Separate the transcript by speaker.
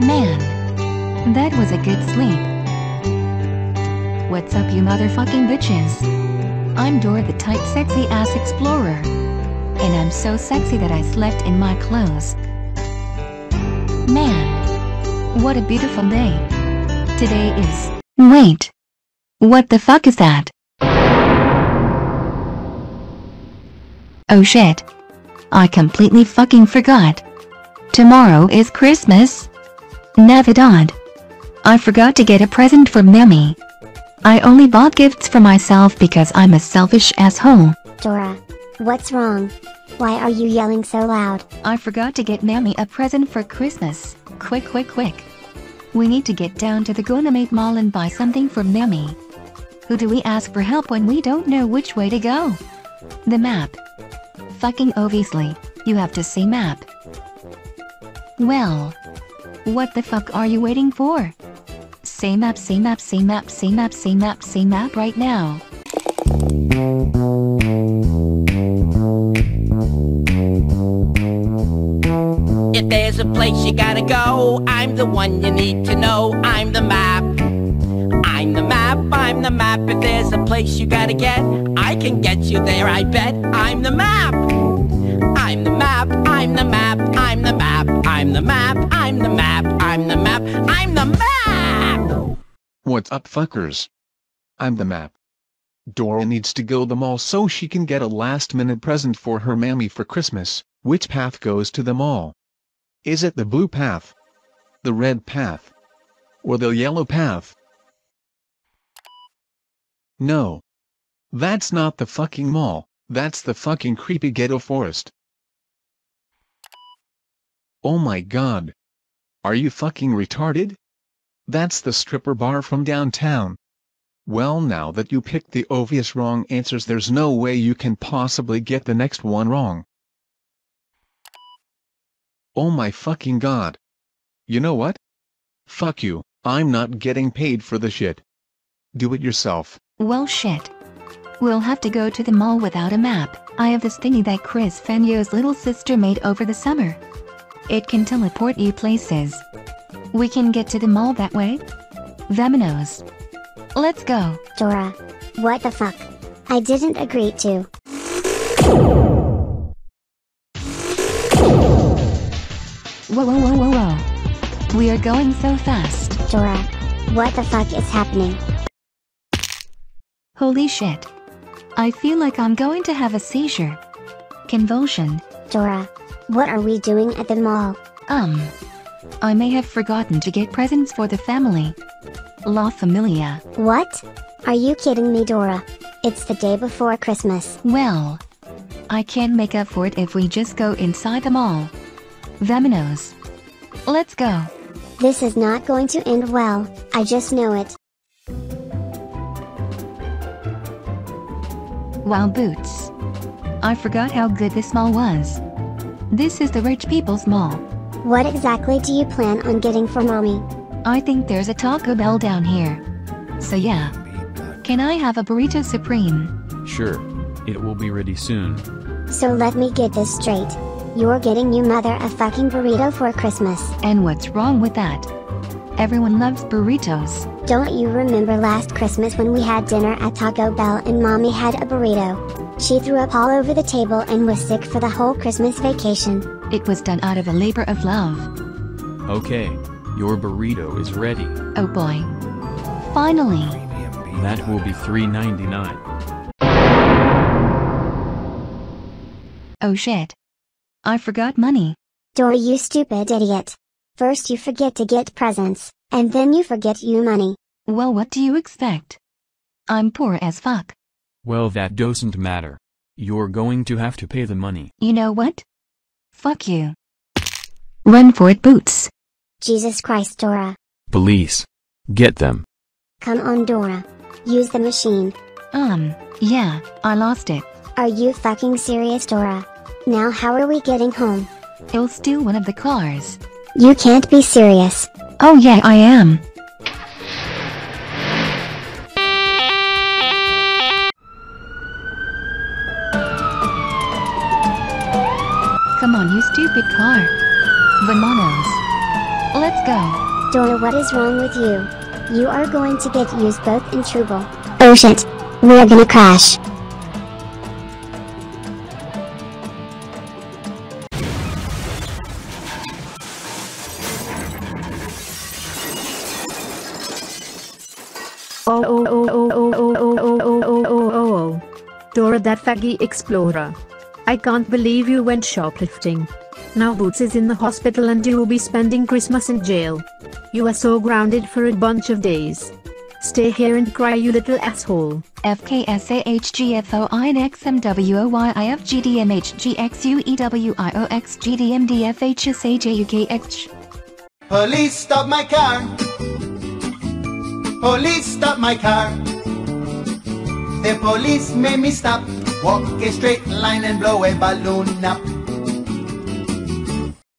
Speaker 1: Man, that was a good sleep. What's up you motherfucking bitches? I'm Dora the tight sexy ass explorer. And I'm so sexy that I slept in my clothes. Man, what a beautiful day. Today is... Wait. What the fuck is that? Oh shit. I completely fucking forgot. Tomorrow is Christmas. Navidad. I forgot to get a present for Mammy. I only bought gifts for myself because I'm a selfish asshole.
Speaker 2: Dora. What's wrong? Why are you yelling so loud?
Speaker 1: I forgot to get Mammy a present for Christmas. Quick, quick, quick. We need to get down to the GoAnimate Mall and buy something for Mammy. Who do we ask for help when we don't know which way to go? The map. Fucking obviously, you have to say map. Well. What the fuck are you waiting for? Say map, say map, say map, say map, say map, say map right now.
Speaker 3: If there's a place you gotta go, I'm the one you need to know. I'm the map. I'm the map, I'm the map. If there's a place you gotta get, I can get you there, I bet. I'm the map. I'm the map, I'm the map, I'm the map, I'm the map, I'm the map, I'm the map, I'm the map!
Speaker 4: What's up fuckers? I'm the map. Dora needs to go to the mall so she can get a last minute present for her mammy for Christmas. Which path goes to the mall? Is it the blue path? The red path? Or the yellow path? No. That's not the fucking mall, that's the fucking creepy ghetto forest. Oh my god. Are you fucking retarded? That's the stripper bar from downtown. Well now that you picked the obvious wrong answers there's no way you can possibly get the next one wrong. Oh my fucking god. You know what? Fuck you, I'm not getting paid for the shit. Do it yourself.
Speaker 1: Well shit. We'll have to go to the mall without a map. I have this thingy that Chris Fenyo's little sister made over the summer. It can teleport you places. We can get to the mall that way? Vamonos. Let's go.
Speaker 2: Dora. What the fuck? I didn't agree to.
Speaker 1: Whoa whoa whoa whoa whoa. We are going so fast.
Speaker 2: Dora. What the fuck is happening?
Speaker 1: Holy shit. I feel like I'm going to have a seizure. Convulsion.
Speaker 2: Dora. What are we doing at the mall?
Speaker 1: Um. I may have forgotten to get presents for the family. La Familia.
Speaker 2: What? Are you kidding me, Dora? It's the day before Christmas.
Speaker 1: Well. I can make up for it if we just go inside the mall. Vamonos. Let's go.
Speaker 2: This is not going to end well, I just know it.
Speaker 1: Wow Boots. I forgot how good this mall was. This is the rich people's mall.
Speaker 2: What exactly do you plan on getting for mommy?
Speaker 1: I think there's a Taco Bell down here. So yeah. Can I have a burrito supreme?
Speaker 5: Sure. It will be ready soon.
Speaker 2: So let me get this straight. You're getting your mother a fucking burrito for Christmas.
Speaker 1: And what's wrong with that? Everyone loves burritos.
Speaker 2: Don't you remember last Christmas when we had dinner at Taco Bell and mommy had a burrito? She threw up all over the table and was sick for the whole Christmas vacation.
Speaker 1: It was done out of a labor of love.
Speaker 5: Okay. Your burrito is ready.
Speaker 1: Oh boy. Finally.
Speaker 5: That will be $3.99.
Speaker 1: Oh shit. I forgot money.
Speaker 2: Dora you stupid idiot. First you forget to get presents, and then you forget you money.
Speaker 1: Well what do you expect? I'm poor as fuck.
Speaker 5: Well that doesn't matter. You're going to have to pay the money.
Speaker 1: You know what? Fuck you. Run for it Boots.
Speaker 2: Jesus Christ Dora.
Speaker 5: Police. Get them.
Speaker 2: Come on Dora. Use the machine.
Speaker 1: Um, yeah, I lost it.
Speaker 2: Are you fucking serious Dora? Now how are we getting home?
Speaker 1: He'll steal one of the cars.
Speaker 2: You can't be serious.
Speaker 1: Oh yeah I am. Come on you stupid car. Vamonos. Let's go.
Speaker 2: Dora what is wrong with you? You are going to get used both in trouble. Oh shit. We're gonna crash.
Speaker 6: Oh oh oh oh oh oh oh oh oh oh oh oh oh. Dora that faggy explorer. I can't believe you went shoplifting. Now Boots is in the hospital and you will be spending Christmas in jail. You are so grounded for a bunch of days. Stay here and cry you little asshole.
Speaker 1: FKSAHGFOINXMWOYIFGDMHGXUEWIOXGDMDFHSAJUKH.
Speaker 7: Police stop my car. Police stop my car. The police made me stop. Walk a straight line and blow a balloon up.